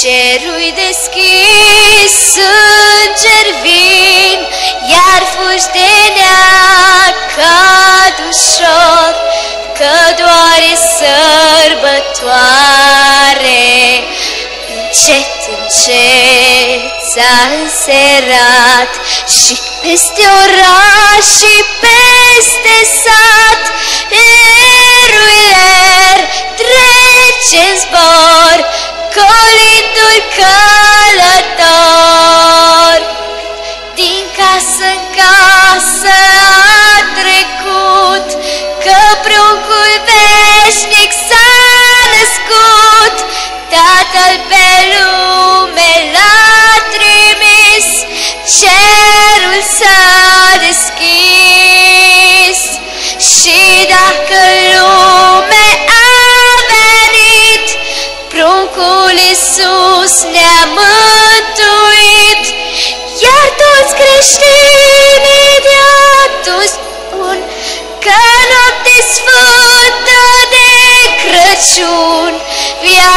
cerul deschis, îngeri vin, iar fugi de nea cad ușor, că doar e sărbătoare. Încet, încet s-a înserat și peste oraș și peste sat Eruier trece în zbor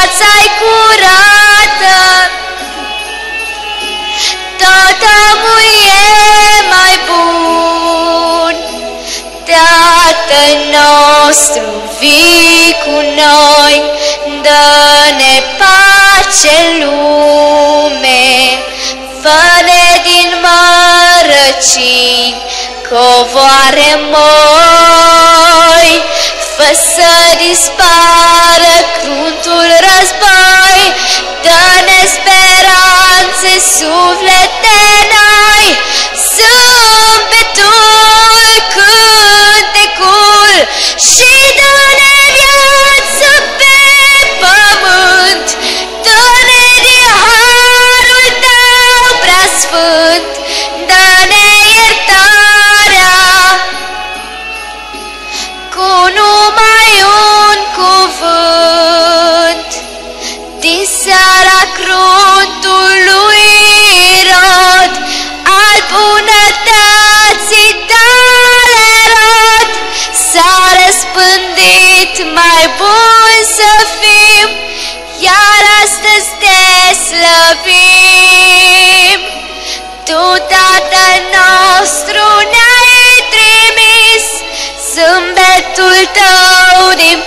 Viața-i curată. Tot omul e mai bun. Tatăl nostru, vii cu noi, dă-ne pace în lume, fă-ne din mărăcini covoare moi, fă să dispară cruntul război, dă-ne speranțe suflete Tatăl nostru, ne-ai trimis zâmbetul tău din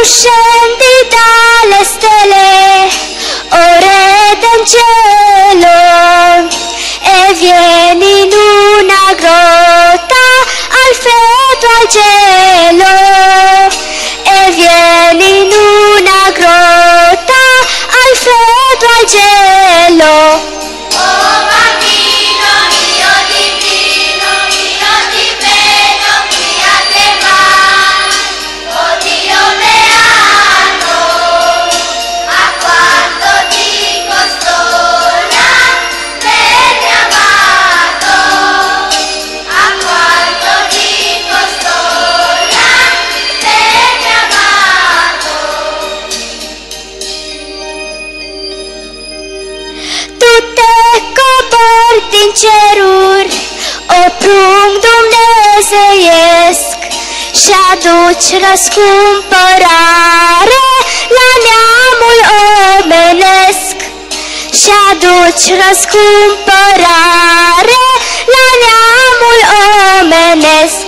Lucenti dalle stelle, o oh re cielo, e vieni în una grotta al freddo al cielo. Aduci răscumpărare la neamul omenesc și aduci răscumpărare la neamul omenesc.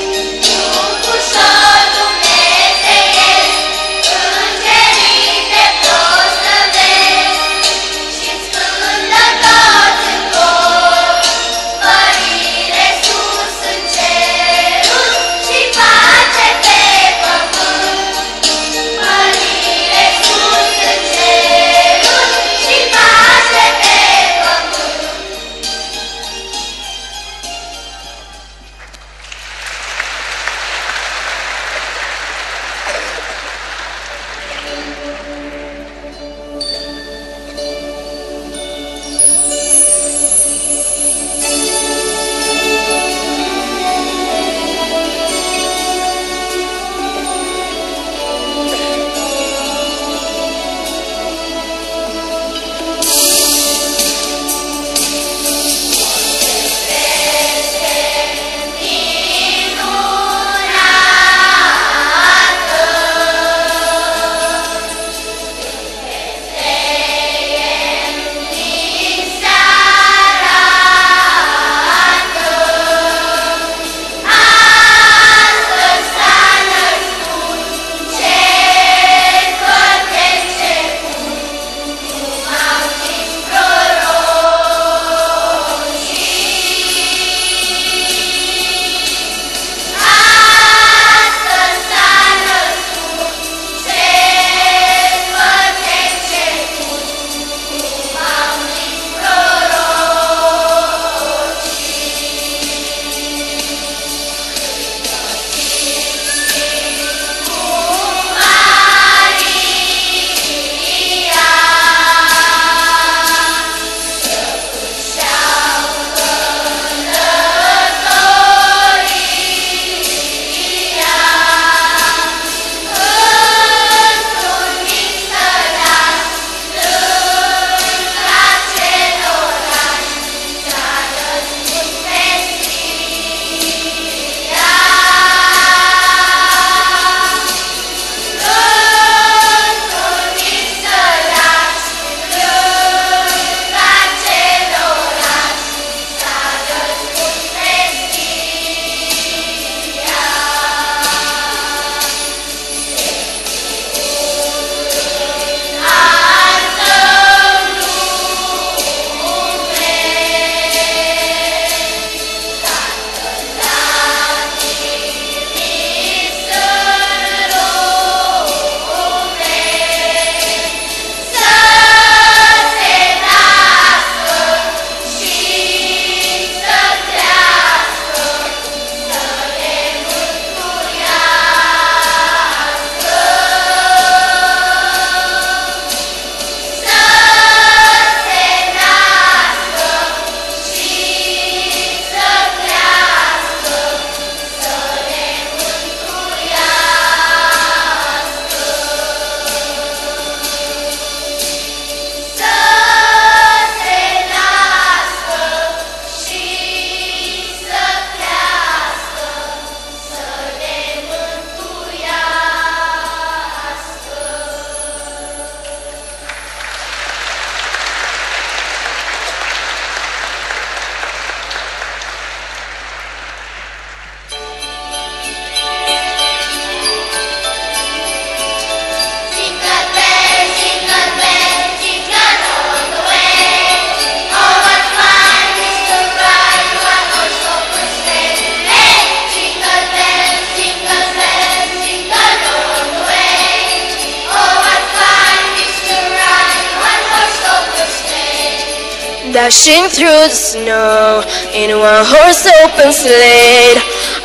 Sleigh. Dashing through the snow in one horse open sled.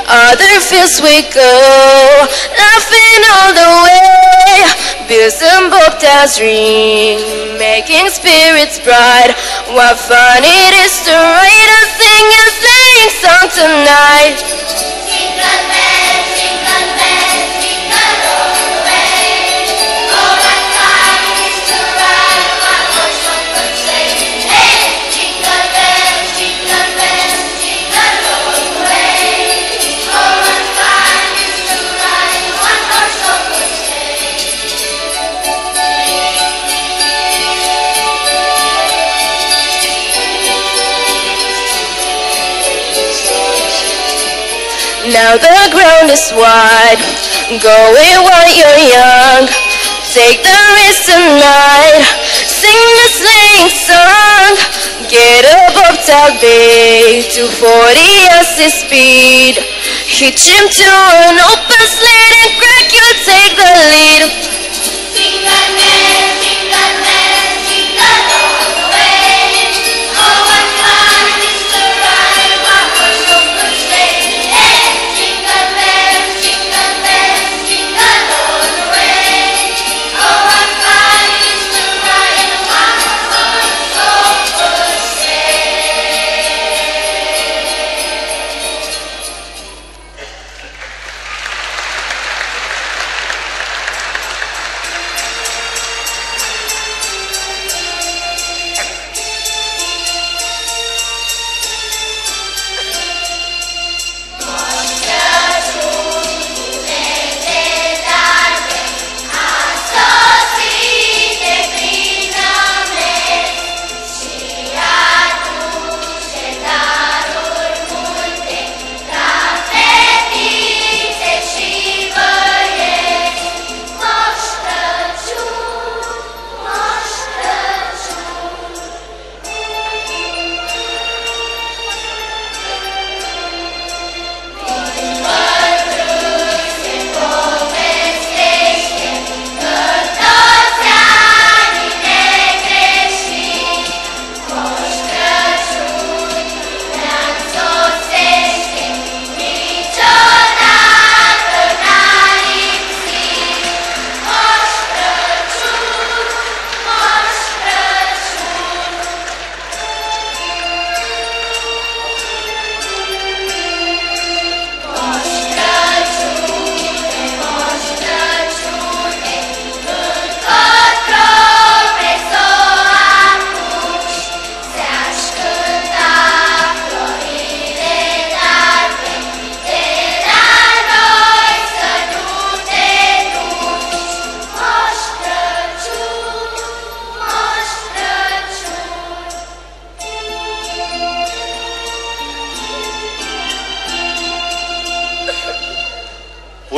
Other fields we go, laughing all the way. Bells and bobtails ring, making spirits bright. What fun it is to ride and sing a sleighing song tonight. Now the ground is wide. Go away while you're young. Take the risk tonight. Sing the sleighing song. Get above top bay. 240 as the speed. Hitch him to an open sled and crack, you'll take the lead.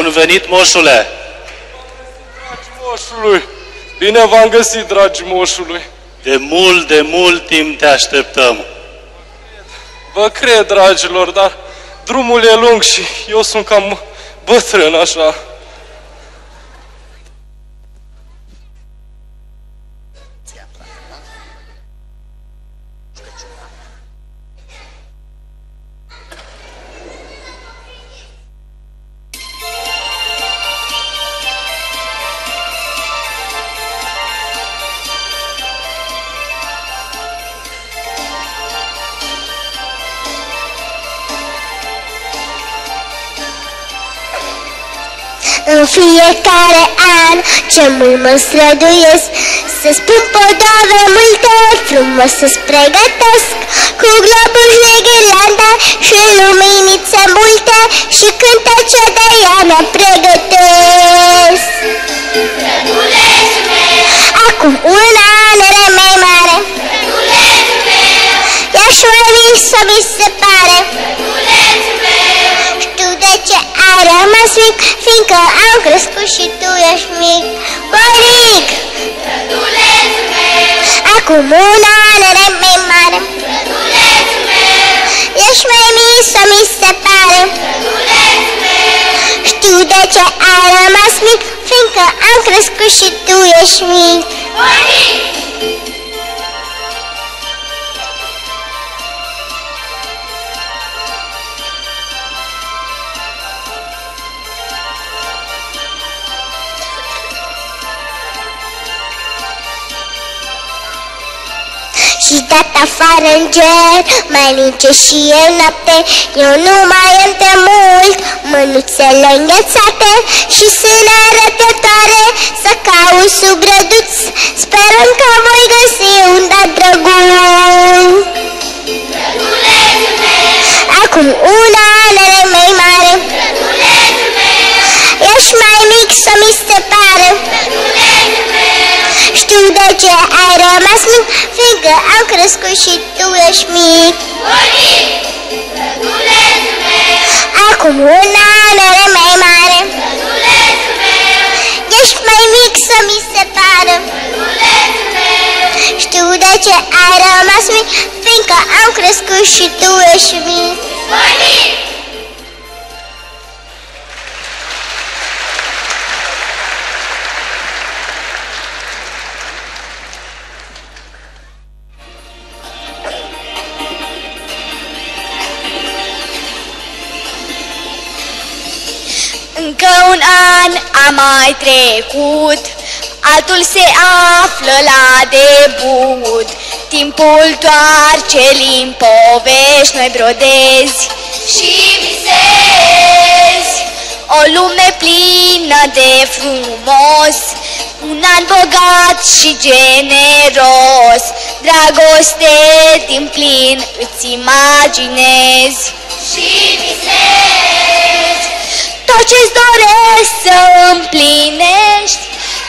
Bun venit, moșule! Dragi moșului! Bine v-am găsit, dragi moșului! De mult, de mult timp te așteptăm. Vă cred, dragilor, dar drumul e lung și eu sunt cam bătrân așa. Fiecare an. Ce mult mă străduiesc Să spun podove multe, frumos să-ți pregătesc Cu globuri și ghirlanda și luminițe multe Și cântece de ea mă pregătesc crescut și tu dat afară în ger Mai linge și e noapte. Eu nu mai am de mult Mânuțele înghețate Și sâne rătătoare Să caut sub răduț. Sperând că voi găsi un dat drăguț. Drăgulețul meu, Acum un an are mai mare. Drăgulețul meu, Ești mai mic să mi se pare. Drăgulețul meu, Știu de ce ai rămas mic Fiindcă am crescut și tu ești mic bunic! Drăgulețul meu, Acum Acum un an are mai mare Călulețul meu, Ești mai mic să mi se pară călulețul meu, Știu de ce ai rămas mic Fiindcă am crescut și tu ești mic Bănic! Mai trecut, altul se află la debut. Timpul toarce limbi povești, noi brodezi Și visezi, o lume plină de frumos, un an bogat și generos, dragoste din plin îți imaginezi. și visezi, Tot ce-ți doresc să împlinești,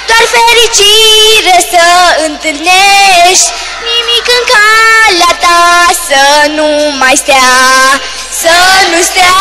doar fericire să întâlnești, nimic în calea ta să nu mai stea, să nu stea.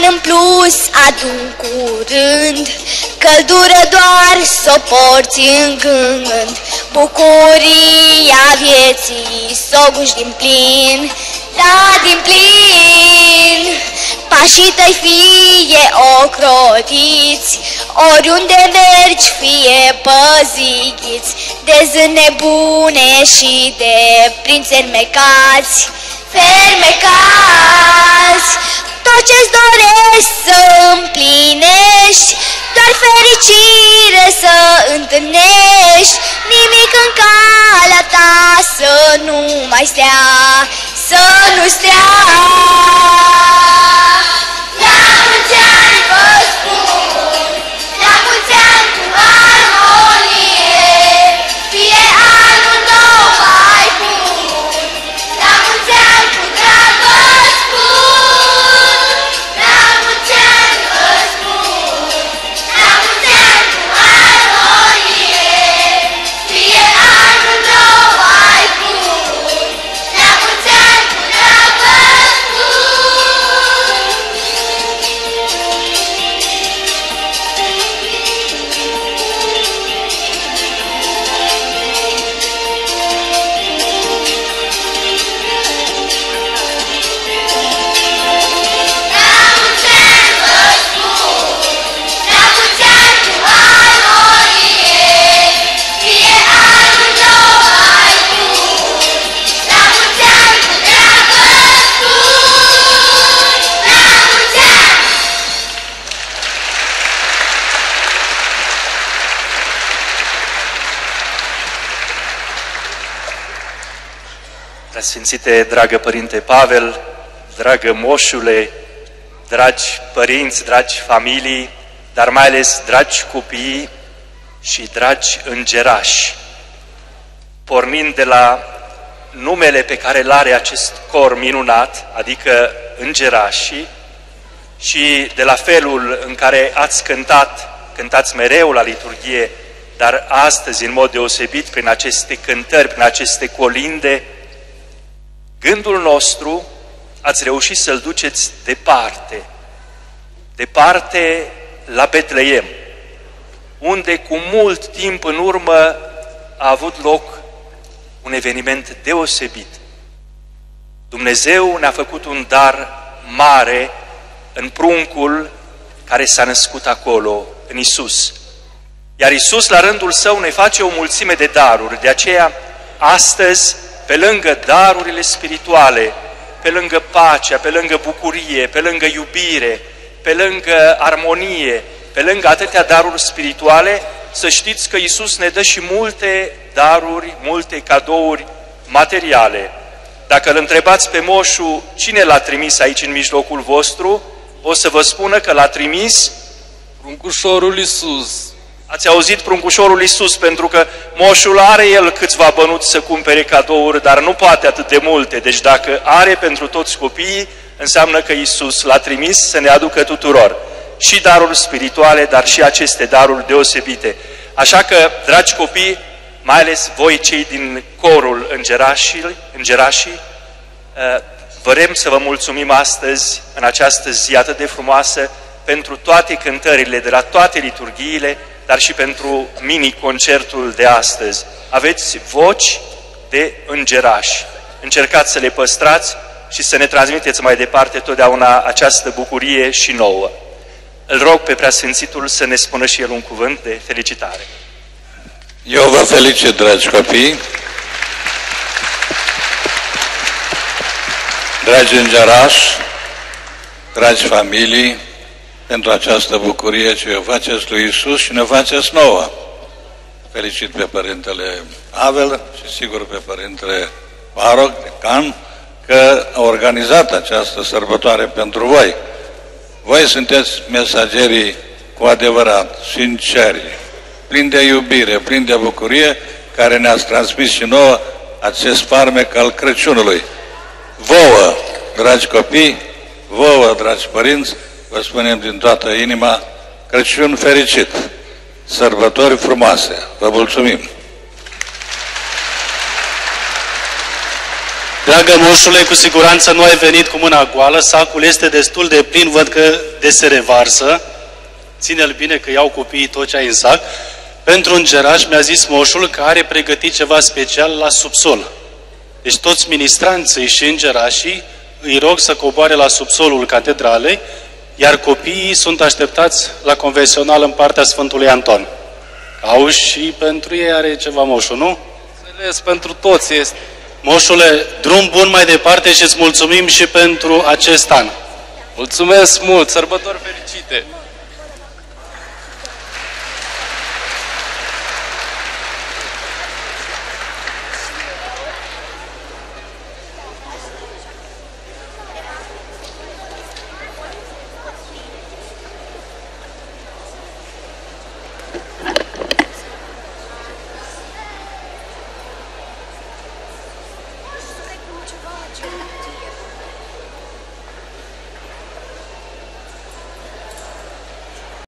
Un an în plus adun curând, Căldură doar s-o porți în gând, Bucuria vieții s-o guși din plin, Da, din plin. Pașii tăi fie ocrotiți, Oriunde mergi fie păziți, De zâne bune și de prinți fermecați, fermecați. Tot ce-ți doresc să împlinești, doar fericire să întâlnești, nimic în calea ta să nu mai stea, să nu stea. La mulți ani vă spun, la mulți ani cu armonie, Preasfințite, dragă Părinte Pavel, dragă moșule, dragi părinți, dragi familii, dar mai ales dragi copii și dragi îngerași, pornind de la numele pe care îl are acest cor minunat, adică îngerașii, și de la felul în care ați cântat, cântați mereu la liturghie, dar astăzi, în mod deosebit, prin aceste cântări, prin aceste colinde, gândul nostru ați reușit să-l duceți departe, departe la Betleem, unde cu mult timp în urmă a avut loc un eveniment deosebit. Dumnezeu ne-a făcut un dar mare în pruncul care s-a născut acolo, în Isus. Iar Isus, la rândul său, ne face o mulțime de daruri. De aceea, astăzi, pe lângă darurile spirituale, pe lângă pacea, pe lângă bucurie, pe lângă iubire, pe lângă armonie, pe lângă atâtea daruri spirituale, să știți că Isus ne dă și multe daruri, multe cadouri materiale. Dacă îl întrebați pe moșu cine l-a trimis aici în mijlocul vostru, o să vă spună că l-a trimis Pruncușorul Iisus. Ați auzit pruncușorul Iisus, pentru că moșul are el câțiva bănuți să cumpere cadouri, dar nu poate atât de multe. Deci dacă are pentru toți copiii, înseamnă că Iisus l-a trimis să ne aducă tuturor. Și daruri spirituale, dar și aceste daruri deosebite. Așa că, dragi copii, mai ales voi cei din corul îngerașii, îngerașii uh, vrem să vă mulțumim astăzi, în această zi atât de frumoasă, pentru toate cântările de la toate liturghiile, dar și pentru mini-concertul de astăzi. Aveți voci de îngerași. Încercați să le păstrați și să ne transmiteți mai departe totdeauna această bucurie și nouă. Îl rog pe Preasfințitul să ne spună și el un cuvânt de felicitare. Eu vă felicit, dragi copii, dragi îngerași, dragi familii, pentru această bucurie ce o faceți lui Isus și ne faceți nouă. Felicit pe Părintele Avel și sigur pe Părintele Paroc, Can, că a organizat această sărbătoare pentru voi. Voi sunteți mesagerii cu adevărat, sinceri, plini de iubire, plini de bucurie, care ne-ați transmis și nouă acest farmec al Crăciunului. Vouă, dragi copii, vouă, dragi părinți, vă spunem din toată inima, Crăciun fericit, sărbători frumoase. Vă mulțumim! Dragă moșule, cu siguranță nu ai venit cu mâna goală, sacul este destul de plin, văd că de se revarsă. Ține-l bine că iau copiii tot ce ai în sac. Pentru îngeraș mi-a zis moșul că are pregătit ceva special la subsol. Deci toți ministranții și îngerașii îi rog să coboare la subsolul catedralei, iar copiii sunt așteptați la convențional în partea Sfântului Anton. Au și pentru ei are ceva moșul, nu? Înțeles, pentru toți este. Moșule, drum bun mai departe și îți mulțumim și pentru acest an. Mulțumesc mult, sărbători fericite!